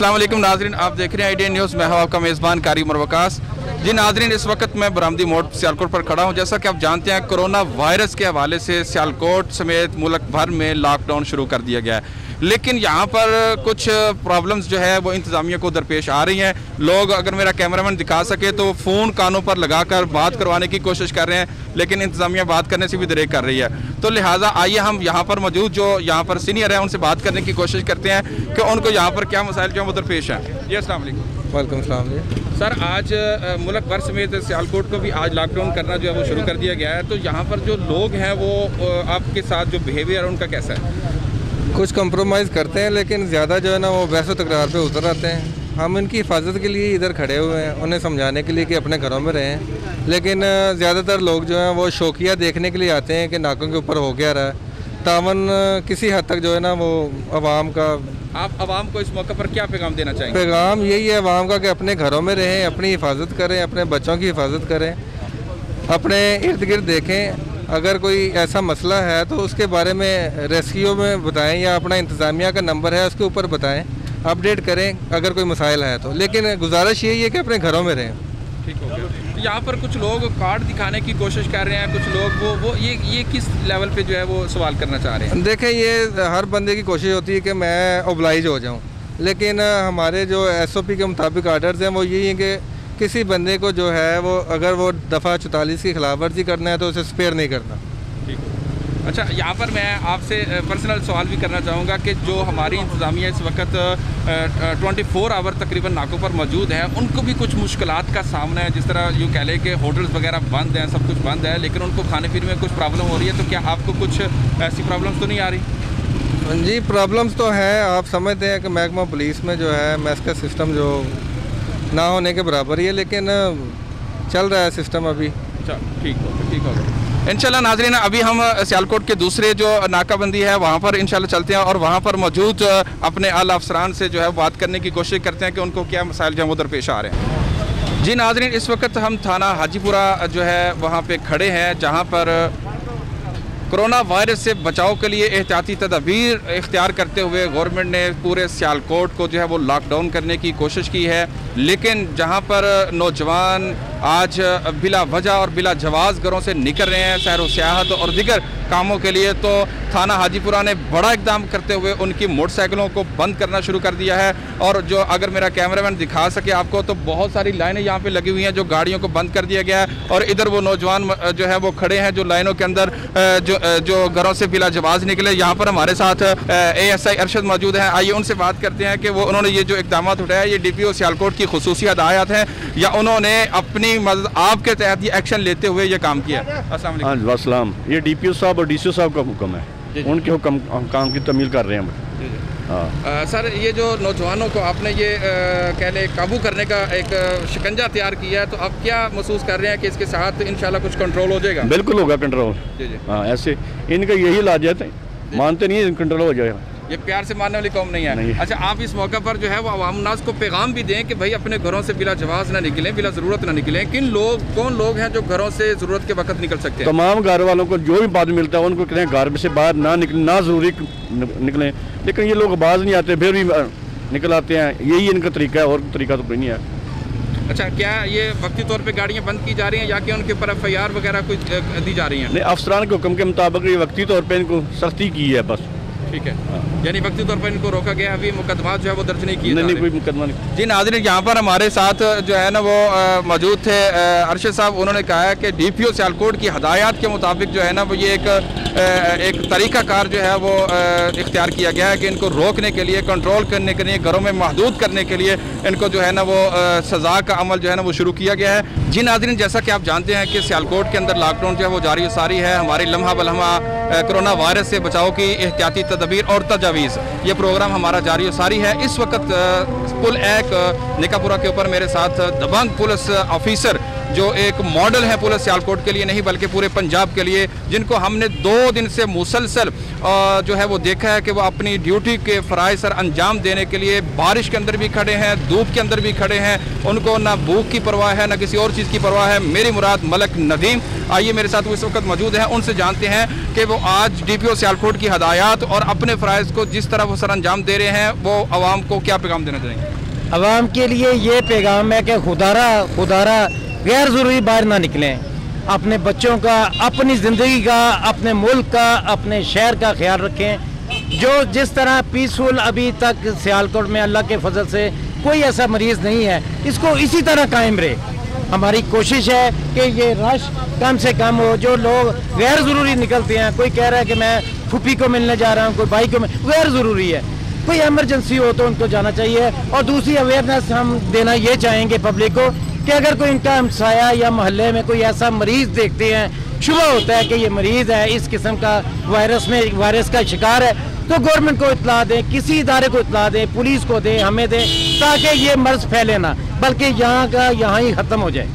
السلام علیکم ناظرین، آپ دیکھ رہے ہیں آئی نیوز۔ میں ہوں آپ کا میزبان کاری مروکاس جی ناظرین، اس وقت میں برامدی موڈ سیالکوٹ پر کھڑا ہوں۔ جیسا کہ آپ جانتے ہیں، کرونا وائرس کے حوالے سے سیالکوٹ سمیت ملک بھر میں لاک ڈاؤن شروع کر دیا گیا ہے۔ لیکن یہاں پر کچھ پرابلمز جو ہے وہ انتظامیہ کو درپیش آ رہی ہیں۔ لوگ اگر میرا کیمرمن دکھا سکے تو فون کانوں پر لگا کر بات کروانے کی کوشش کر رہے ہیں لیکن انتظامیہ بات کرنے سے بھی دریک کر رہی ہے۔ تو لہٰذا آئیے ہم یہاں پر موجود جو یہاں پر سینئر ہیں ان سے بات کرنے کی کوشش کرتے ہیں کہ ان کو یہاں پر کیا مسائل جو ہیں وہ درپیش ہیں۔ جی السلام علیکم۔ وعلیکم السلام علیکم سر آج ملک بھر سمیت سیالکوٹ کو بھی آج لاک ڈاؤن کرنا جو ہے وہ شروع کر دیا گیا ہے۔ تو یہاں پر جو لوگ ہیں وہ آپ کے ساتھ جو بیہیویئر ان کا کیسا ہے؟ کچھ کمپرومائز کرتے ہیں لیکن زیادہ جو ہے نا وہ بحث و تکرار پہ اتر آتے ہیں۔ ہم ان کی حفاظت کے لیے ادھر کھڑے ہوئے ہیں انہیں سمجھانے کے لیے کہ اپنے گھروں میں رہیں۔ لیکن زیادہ تر لوگ جو ہیں وہ شوقیہ دیکھنے کے لیے آتے ہیں کہ ناکوں کے اوپر ہو گیا رہا۔ ہے تعاون کسی حد تک جو ہے نا وہ عوام کا آپ عوام کو اس موقع پر کیا پیغام دینا چاہیں پیغام یہی ہے عوام کا کہ اپنے گھروں میں رہیں اپنی حفاظت کریں اپنے بچوں کی حفاظت کریں۔ اپنے ارد گرد دیکھیں۔ اگر کوئی ایسا مسئلہ ہے تو اس کے بارے میں ریسکیو میں بتائیں یا اپنا انتظامیہ کا نمبر ہے اس کے اوپر بتائیں اپڈیٹ کریں اگر کوئی مسائل ہے تو۔ لیکن گزارش یہی ہے کہ اپنے گھروں میں رہیں۔ ٹھیک یہاں پر کچھ لوگ کارڈ دکھانے کی کوشش کر رہے ہیں کچھ لوگ وہ وہ یہ یہ کس لیول پہ جو ہے وہ سوال کرنا چاہ رہے ہیں؟ دیکھیں یہ ہر بندے کی کوشش ہوتی ہے کہ میں اوبلائز ہو جاؤں۔ لیکن ہمارے جو ایس او پی کے مطابق آرڈرز ہیں وہ یہی ہیں کہ کسی بندے کو جو ہے وہ اگر وہ دفعہ چوتالیس کی خلاف ورزی کرنا ہے تو اسے اسپیئر نہیں کرنا۔ اچھا یہاں پر میں آپ سے پرسنل سوال بھی کرنا چاہوں گا کہ جو ہماری انتظامیہ اس وقت ٹوئنٹی فور آور تقریباً ناکوں پر موجود ہے ان کو بھی کچھ مشکلات کا سامنا ہے جس طرح یوں کہہ لیں کہ ہوٹلز وغیرہ بند ہیں سب کچھ بند ہے لیکن ان کو کھانے پینے میں کچھ پرابلم ہو رہی ہے تو کیا آپ کو کچھ ایسی پرابلمس تو نہیں آ رہی؟ ہاں جی پرابلمس تو ہیں آپ سمجھتے ہیں کہ محکمہ پولیس میں جو ہے میس کا سسٹم جو نہ ہونے کے برابر ہی ہے، لیکن چل رہا ہے سسٹم ابھی۔ اچھا، ٹھیک ہوگا ٹھیک ہوگا انشاءاللہ ناظرین، ابھی ہم سیالکوٹ کے دوسرے جو ناکہ بندی ہے، وہاں پر انشاءاللہ چلتے ہیں اور وہاں پر موجود اپنے اعلی افسران سے جو ہے بات کرنے کی کوشش کرتے ہیں کہ ان کو کیا مسائل جو ہم ادھر پیش آ رہے ہیں۔ جی ناظرین، اس وقت ہم تھانہ حاجی پورہ جو ہے وہاں پہ کھڑے ہیں، جہاں پر کرونا وائرس سے بچاؤ کے لیے احتیاطی تدابیر اختیار کرتے ہوئے گورنمنٹ نے پورے سیالکوٹ کو جو ہے وہ لاک ڈاؤن کرنے کی کوشش کی ہے۔ لیکن جہاں پر نوجوان آج بلا وجہ اور بلا جواز گھروں سے نکل رہے ہیں، سیر و سیاحت اور دیگر کاموں کے لیے، تو تھانہ حاجی پورہ نے بڑا اقدام کرتے ہوئے ان کی موٹر سائیکلوں کو بند کرنا شروع کر دیا ہے۔ اور جو اگر میرا کیمرہ مین دکھا سکے آپ کو، تو بہت ساری لائنیں یہاں پہ لگی ہوئی ہیں جو گاڑیوں کو بند کر دیا گیا ہے۔ اور ادھر وہ نوجوان جو ہے، وہ کھڑے ہیں جو لائنوں کے اندر جو جو گھروں سے بلا جواز نکلے۔ یہاں پر ہمارے ساتھ اے ایس آئی ارشد موجود ہیں۔ آئیے ان سے بات کرتے ہیں کہ وہ، انہوں نے یہ جو اقدامات اٹھایا یہ ڈی پی او سیالکوٹ کی خصوصیت آیات ہیں یا انہوں نے اپنی آپ کے تحت یہ ایکشن لیتے ہوئے یہ کام کیا؟ السلام ہاں جی، یہ ڈی پی او صاحب اور ڈی سی او صاحب کا حکم ہے۔ جی، جی۔ ان کے حکم کام کی تعمیل کر رہے ہیں۔ ہاں۔ سر یہ جو نوجوانوں کو آپ نے یہ کہہ لیں قابو کرنے کا ایک شکنجہ تیار کیا ہے تو آپ کیا محسوس کر رہے ہیں کہ اس کے ساتھ انشاءاللہ کچھ کنٹرول ہو جائے گا؟ بالکل ہوگا کنٹرول ہاں ایسے ان کا یہی لاجیت ہے۔ مانتے نہیں کنٹرول ہو جائے گا۔ یہ پیار سے ماننے والی قوم نہیں ہے۔ اچھا آپ اس موقع پر جو ہے وہ عوام الناس کو پیغام بھی دیں کہ بھائی اپنے گھروں سے بلا جواز نہ نکلیں بلا ضرورت نہ نکلیں۔ کن لوگ کون لوگ ہیں جو گھروں سے ضرورت کے وقت نکل سکتے ہیں؟ تمام گھر والوں کو جو بھی بات ملتا ہے ان کو کہیں گھر سے باہر نہ نکلیں نہ ضروری نکلیں۔ لیکن یہ لوگ باز نہیں آتے پھر بھی نکل آتے ہیں۔ یہی ان کا طریقہ ہے اور طریقہ تو کوئی نہیں ہے۔ اچھا کیا یہ وقتی طور پہ گاڑیاں بند کی جا رہی ہیں یا کہ ان کے اوپر ایف آئی آر وغیرہ کوئی دی جا رہی ہیں؟ نہیں افسران کے حکم کے مطابق یہ وقتی طور پہ ان کو سختی کی ہے بس۔ ٹھیک ہے۔ یعنی وقتی طور پر ان کو روکا گیا ابھی مقدمات جو ہے وہ درج نہیں کیے نہیں کوئی مقدمہ نہیں۔ جی ناظرین یہاں پر ہمارے ساتھ جو ہے نا وہ موجود تھے ارشد صاحب۔ انہوں نے کہا ہے کہ ڈی پی او سیالکوٹ کی ہدایات کے مطابق جو ہے نا وہ یہ ایک ایک طریقہ کار جو ہے وہ اختیار کیا گیا ہے کہ ان کو روکنے کے لیے کنٹرول کرنے کے لیے گھروں میں محدود کرنے کے لیے ان کو جو ہے نا وہ سزا کا عمل جو ہے نا وہ شروع کیا گیا ہے۔ جی ناظرین جیسا کہ آپ جانتے ہیں کہ سیالکوٹ کے اندر لاک ڈاؤن جو ہے وہ جاری و ساری ہے ہماری لمحہ بلحمہ کرونا وائرس سے بچاؤ کی احتیاطی تدبیر اور تجاویز۔ یہ پروگرام ہمارا جاری و ساری ہے۔ اس وقت پل ایک نکاپورا کے اوپر میرے ساتھ دبنگ پولیس آفیسر جو ایک ماڈل ہے پورے سیالکوٹ کے لیے نہیں بلکہ پورے پنجاب کے لیے، جن کو ہم نے دو دن سے مسلسل جو ہے وہ دیکھا ہے کہ وہ اپنی ڈیوٹی کے فرائض سر انجام دینے کے لیے بارش کے اندر بھی کھڑے ہیں، دھوپ کے اندر بھی کھڑے ہیں۔ ان کو نہ بھوک کی پرواہ ہے، نہ کسی اور چیز کی پرواہ ہے۔ میری مراد ملک ندیم۔ آئیے میرے ساتھ وہ اس وقت موجود ہیں۔ ان سے جانتے ہیں کہ وہ آج ڈی پی او سیالکوٹ کی ہدایات اور اپنے فرائض کو جس طرح وہ سر انجام دے رہے ہیں، وہ عوام کو کیا پیغام دینا چاہیں گے؟ عوام کے لیے یہ پیغام ہے کہ خدارہ خدارہ غیر ضروری باہر نہ نکلیں۔ اپنے بچوں کا، اپنی زندگی کا، اپنے ملک کا، اپنے شہر کا خیال رکھیں۔ جو جس طرح پیسفل ابھی تک سیالکوٹ میں اللہ کے فضل سے کوئی ایسا مریض نہیں ہے، اس کو اسی طرح قائم رہے۔ ہماری کوشش ہے کہ یہ رش کم سے کم ہو، جو لوگ غیر ضروری نکلتے ہیں، کوئی کہہ رہا ہے کہ میں پھوپھی کو ملنے جا رہا ہوں، کوئی بھائی کو مل... غیر ضروری ہے۔ کوئی ایمرجنسی ہو تو ان کو جانا چاہیے۔ اور دوسری اویئرنیس ہم دینا یہ چاہیں گے پبلک کو کہ اگر کوئی ان کا ہمسایہ یا محلے میں کوئی ایسا مریض دیکھتے ہیں، شبہ ہوتا ہے کہ یہ مریض ہے، اس قسم کا وائرس میں، وائرس کا شکار ہے، تو گورنمنٹ کو اطلاع دیں، کسی ادارے کو اطلاع دیں، پولیس کو دیں، ہمیں دیں، تاکہ یہ مرض پھیلے نہ، بلکہ یہاں کا یہاں ہی ختم ہو جائے۔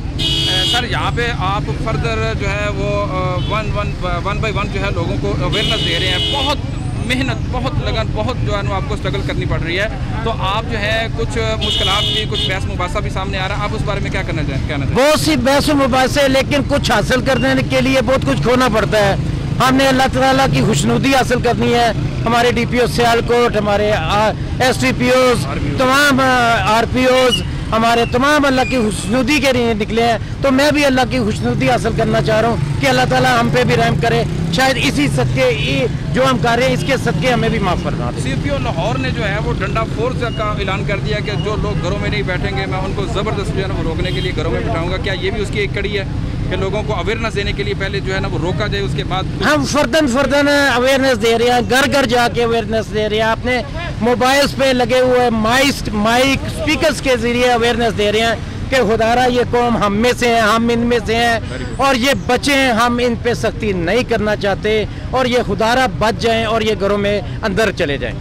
سر، یہاں پہ آپ فردر جو ہے وہ one one one by one جو ہے لوگوں کو اویئرنیس دے رہے ہیں۔ بہت محنت بہت لگن بہت جو ہے نا آپ کو اسٹرگل کرنی پڑ رہی ہے۔ تو آپ جو ہے کچھ مشکلات بھی کچھ بحث مباحثہ بھی سامنے آ رہا ہے۔ آپ اس بارے میں کیا کرنا چاہیں کہنا چاہیں؟ بہت سی بحث و مباحثے لیکن کچھ حاصل کرنے کے لیے بہت کچھ کھونا پڑتا ہے۔ ہم نے اللہ تعالیٰ کی خوشنودی حاصل کرنی ہے۔ ہمارے ڈی پی او سیالکوٹ ہمارے ایس ٹی پی اوز، تمام آر پی اوز، ہمارے تمام اللہ کی خوشنودی کے لیے نکلے ہیں۔ تو میں بھی اللہ کی خوشنودی حاصل کرنا چاہ رہا ہوں کہ اللہ تعالیٰ ہم پہ بھی رحم کرے۔ شاید اسی صدقے جو ہم کر رہے ہیں، اس کے صدقے ہمیں بھی معاف کرنا سی پی او لاہور نے جو ہے وہ ڈنڈا فورس کا اعلان کر دیا کہ جو لوگ گھروں میں نہیں بیٹھیں گے، میں ان کو زبردست جو ہے نا وہ روکنے کے لیے گھروں میں بٹھاؤں گا۔ کیا یہ بھی اس کی ایک کڑی ہے؟ کہ لوگوں کو اویئرنیس دینے کے لیے پہلے جو ہے نا وہ روکا جائے اس کے بعد ہم فردن فردن اویئرنیس دے رہے ہیں گھر گھر جا کے اویئرنیس دے رہے ہیں۔ اپنے موبائلز پہ لگے ہوئے مائک مائک سپیکرز کے ذریعے اویئرنیس دے رہے ہیں کہ خدارہ یہ قوم ہم میں سے ہیں ہم ان میں سے ہیں۔ اور یہ بچے ہیں ہم ان پہ سختی نہیں کرنا چاہتے۔ اور یہ خدارہ بچ جائیں اور یہ گھروں میں اندر چلے جائیں۔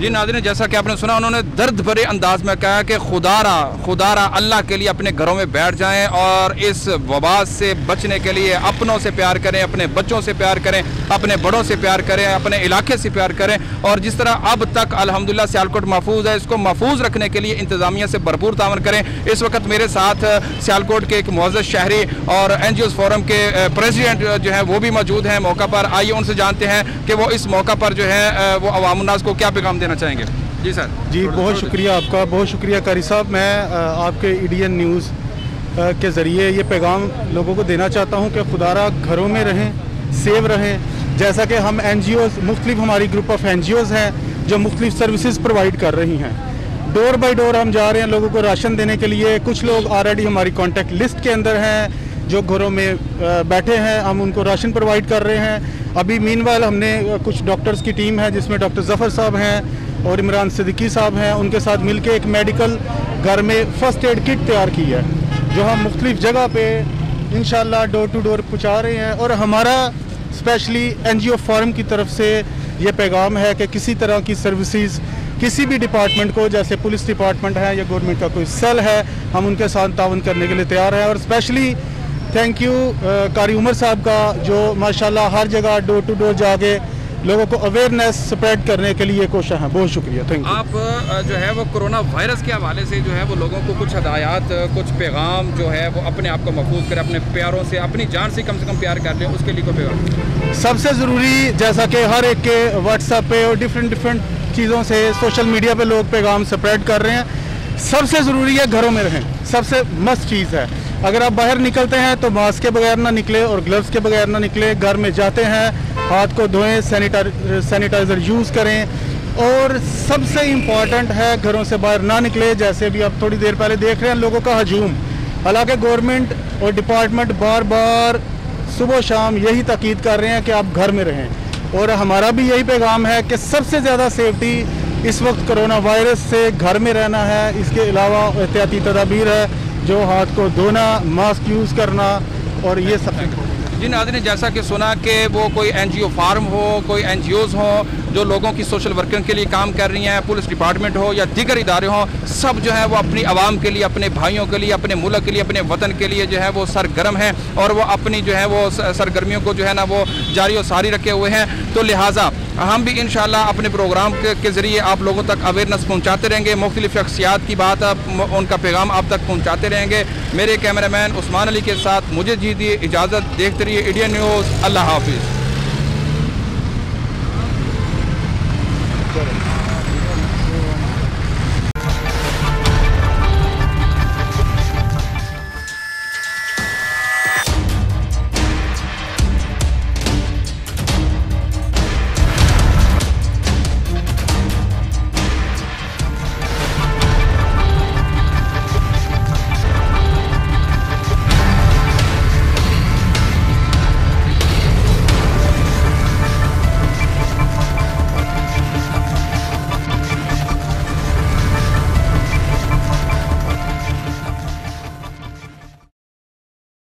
جی ناظرین جیسا کہ آپ نے سنا انہوں نے درد بھرے انداز میں کہا کہ خدا را خدا را اللہ کے لیے اپنے گھروں میں بیٹھ جائیں اور اس وبا سے بچنے کے لیے اپنوں سے پیار کریں اپنے بچوں سے پیار کریں اپنے بڑوں سے پیار کریں اپنے علاقے سے پیار کریں۔ اور جس طرح اب تک الحمدللہ سیالکوٹ محفوظ ہے اس کو محفوظ رکھنے کے لیے انتظامیہ سے بھرپور تعاون کریں۔ اس وقت میرے ساتھ سیالکوٹ کے ایک معزز شہری اور این جی اوز فورم کے پریزیڈنٹ جو ہیں وہ بھی موجود ہیں۔ موقع پر آئیے ان سے جانتے ہیں کہ وہ اس موقع پر جو ہے وہ عوام الناس کو کیا پیغام دینا چاہیں گے؟ جی سر. جی بہت شکریہ آپ کا بہت شکریہ قاری صاحب۔ میں آپ کے ایڈین نیوز کے ذریعے یہ پیغام لوگوں کو دینا چاہتا ہوں کہ خدا را گھروں میں رہیں سیو رہیں۔ جیسا کہ ہم این جی اوز مختلف ہماری group of N G Os ہیں جو مختلف سروسز پرووائڈ کر رہی ہیں۔ ڈور بائی ڈور ہم جا رہے ہیں لوگوں کو راشن دینے کے لیے۔ کچھ لوگ آلریڈی ہماری کانٹیکٹ لسٹ کے اندر ہیں جو گھروں میں بیٹھے ہیں۔ ہم ان کو راشن پرووائڈ کر رہے ہیں۔ ابھی مین وائل ہم نے کچھ ڈاکٹرز کی ٹیم ہے جس میں ڈاکٹر ظفر صاحب ہیں اور عمران صدیقی صاحب ہیں، ان کے ساتھ مل کے ایک میڈیکل گھر میں فرسٹ ایڈ کٹ تیار کی ہے، جو ہم مختلف جگہ پہ انشاءاللہ ڈور ٹو ڈور پہنچا رہے ہیں۔ اور ہمارا اسپیشلی این جی او فارم کی طرف سے یہ پیغام ہے کہ کسی طرح کی سروسز کسی بھی ڈپارٹمنٹ کو، جیسے پولیس ڈپارٹمنٹ ہے یا گورنمنٹ کا کوئی سیل ہے، ہم ان کے ساتھ تعاون کرنے کے لیے تیار ہیں۔ اور اسپیشلی تھینک یو قاری عمر صاحب کا جو ماشاءاللہ ہر جگہ ڈور ٹو ڈور جا کے لوگوں کو اویئرنیس سپریڈ کرنے کے لیے کوشاں ہیں بہت شکریہ تھینک یو آپ جو ہے وہ کرونا وائرس کے حوالے سے جو ہے وہ لوگوں کو کچھ ہدایات کچھ پیغام جو ہے وہ اپنے آپ کو محفوظ کرے اپنے پیاروں سے اپنی جان سے کم سے کم پیار کر لیں اس کے لیے کوئی پیغام سب سے ضروری جیسا کہ ہر ایک کے واٹس ایپ پہ اور ڈفرینٹ ڈفرینٹ چیزوں سے سوشل میڈیا پہ لوگ پیغام سپریڈ کر رہے ہیں سب سے ضروری ہے گھروں میں رہیں سب سے مست چیز ہے اگر آپ باہر نکلتے ہیں تو ماسک کے بغیر نہ نکلے اور گلوز کے بغیر نہ نکلے، گھر میں جاتے ہیں، ہاتھ کو دھوئیں سینیٹائزر یوز کریں۔ اور سب سے امپورٹنٹ ہے گھروں سے باہر نہ نکلے، جیسے بھی آپ تھوڑی دیر پہلے دیکھ رہے ہیں لوگوں کا ہجوم۔ حالانکہ گورنمنٹ اور ڈپارٹمنٹ بار بار صبح و شام یہی تاکید کر رہے ہیں کہ آپ گھر میں رہیں۔ اور ہمارا بھی یہی پیغام ہے کہ سب سے زیادہ سیفٹی اس وقت کرونا وائرس سے گھر میں رہنا ہے۔ اس کے علاوہ احتیاطی تدابیر ہے۔ جو ہاتھ کو دھونا ماسک یوز کرنا اور یہ سب۔ جی ناظرین، جیسا کہ سنا کہ وہ کوئی این جی او فارم ہو، کوئی این جی اوز ہوں جو لوگوں کی سوشل ورکنگ کے لیے کام کر رہی ہیں، پولیس ڈپارٹمنٹ ہو یا دیگر ادارے ہوں، سب جو ہے وہ اپنی عوام کے لیے، اپنے بھائیوں کے لیے، اپنے ملک کے لیے، اپنے وطن کے لیے جو ہے وہ سرگرم ہیں اور وہ اپنی جو ہے وہ سرگرمیوں کو جو ہے نا وہ جاری و ساری رکھے ہوئے ہیں۔ تو لہٰذا ہم بھی انشاءاللہ اپنے پروگرام کے ذریعے آپ لوگوں تک اویئرنس پہنچاتے رہیں گے۔ مختلف شخصیات کی بات ان کا پیغام آپ تک پہنچاتے رہیں گے۔ میرے کیمرہ مین عثمان علی کے ساتھ مجھے جی دیے اجازت، دیکھتے رہیے انڈین نیوز اللہ حافظ۔ Better.